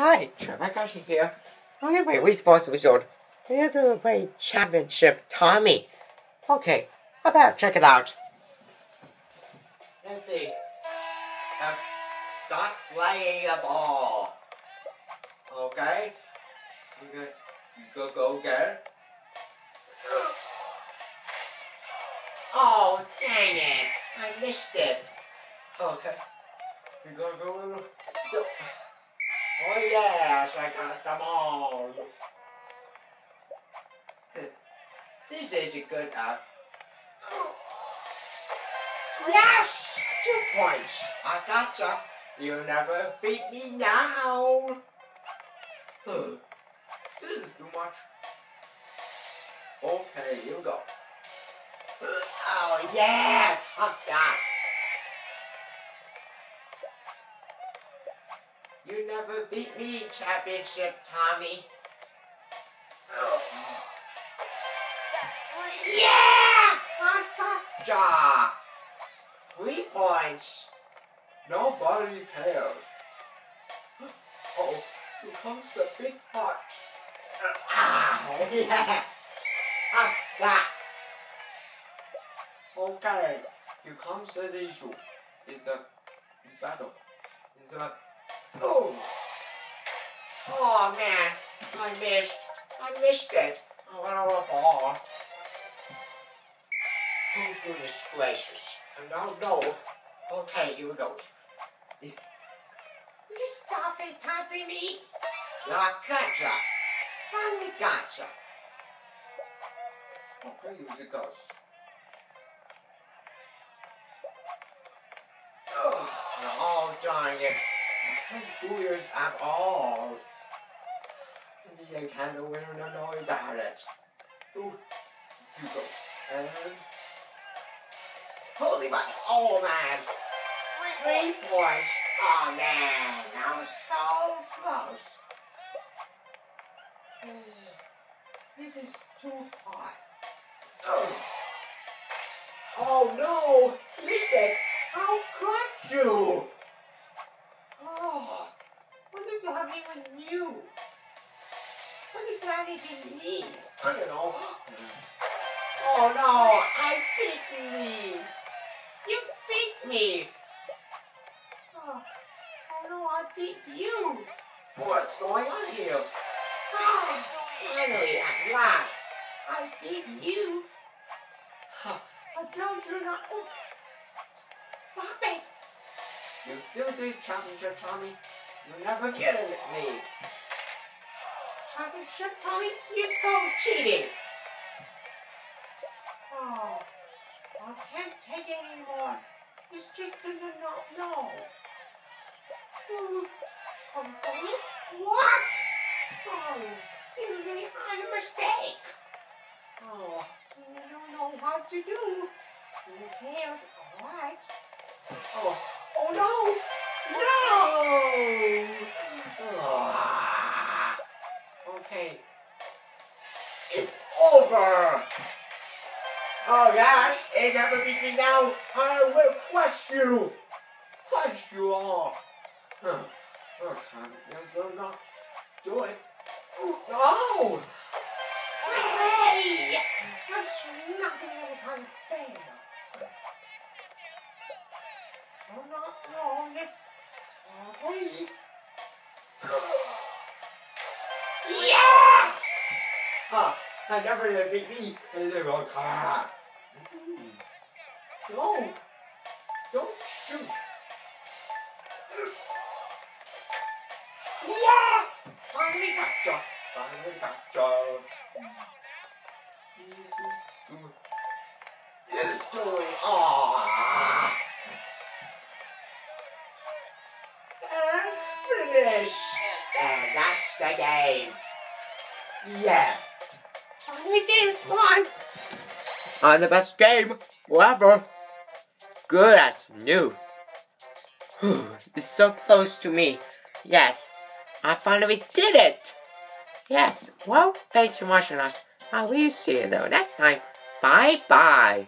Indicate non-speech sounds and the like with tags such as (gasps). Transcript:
Hi, Trevor Gushing here. Okay, wait, Wii Sports episode. Here's a play championship Tommy. Okay, how about check it out? Let's see. Um, start playing the ball. Okay? You go, go, go. (gasps) Oh, dang it! I missed it. Okay. You go, go, go. Oh yes, I got them (laughs) all. This is a good uh. Yes! Two points. I gotcha. You'll never beat me now. (sighs) this is too much. Okay, you go. (gasps) Oh yeah, never beat me, championship Tommy. That's three. Yeah! Three points. Nobody cares. (gasps) Oh, here comes the big part. Ah, (laughs) yeah! Ah, that! Okay, here comes the issue. It's a, it's battle. It's a, oh! Oh man, I missed. I missed it. Oh, I went over the ball. Oh goodness gracious. No, no. Okay, here we go. Will you stop it passing me? I gotcha. Finally gotcha. Okay, here it goes. Oh, oh darn it. Can't do this at all. I can't do it no about it. Ooh, you go. And holy my oh man. Three points. Oh man, I was so close. (sighs) This is too hot. Oh no! Mistake! How could you? Oh, what is happening with you? What does that even mean? I don't know. Oh no! I beat me! You beat me! Oh, oh no, I beat you. What's going on here? Ah, finally, at last! I beat you. Huh. I told you not. Oh, stop it. You filthy championship Tommy. You're never getting at me. Championship, Tommy? You're so cheating! Oh, I can't take it anymore. It's just gonna not know. Oh, um, um, what? Oh, seriously, I'm a mistake. Oh, I don't know what to do. Who cares? All right. oh, oh no! No! Ah. Okay. It's over! Oh yeah? It never beat me now! I will crush you! Crush you all! Huh. Okay, guess I'm not do it. No! Yeah! Ah, I never let beat me. They will cry. No! Don't shoot! Yeah! Finally gotcha! Finally gotcha! This is story. This story. Ah! Finish! And that's the game. Yeah. Finally did it. On. On the best game ever. Good as new. (gasps) it's so close to me. Yes, I finally did it. Yes, well, thanks for watching us. I will see you though next time. Bye bye.